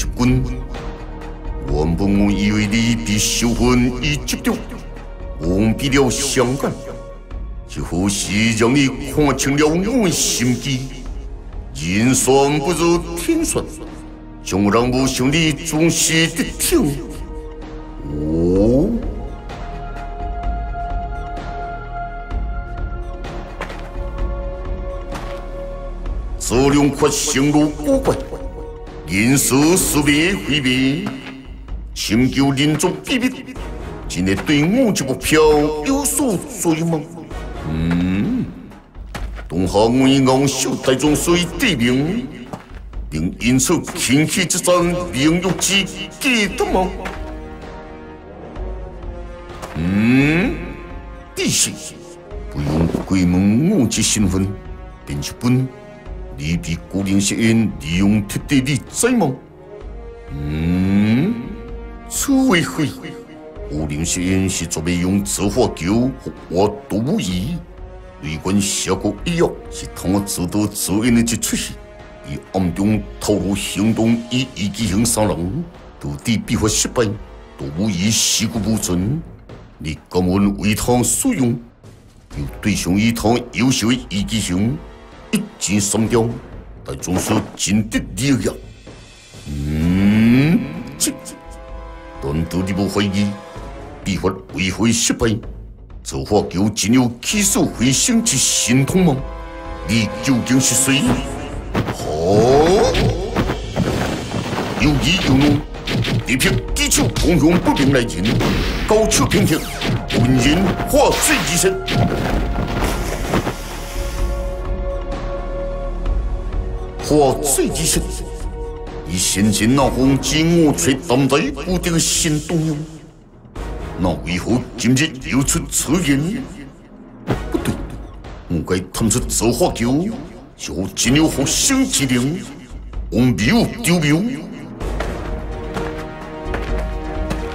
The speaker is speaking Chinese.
十军，原本我以为你比秀魂已执着，忘记了相干，这好是让你看清了我的心机。人算不如天算，将让我向你忠实的听。哦。质量快，行路古怪，人事识别回避，请求民族秘密，今日对我这部票有所追吗？嗯，东汉魏昂小太宗虽帝名，并因此轻启之战名誉之记得吗？嗯，帝是不用鬼门我之身份，便是本。你比古灵仙院利用特地的在吗？嗯，此为何？古灵仙院是准备用紫花球和毒液，雷管效果一样，是通过自导自演的一出戏，以暗中透露行动以一击型杀人，到底必会失败，毒液事故不准，你敢问为他所用？有对象一套优秀一击型。一箭三雕，但总是真的厉害。嗯，这难道你不怀疑秘法为何失败？这花球真有起死回生之神通吗？你究竟是谁？好，有义有怒，一片地球通用不平来见，高处平平，文人化水之身。化水之身，以先前那红金我却担在固定心动用，那为何今日又出此言？不对，不该探出这花球，就金牛火星之灵，我谬丢掉。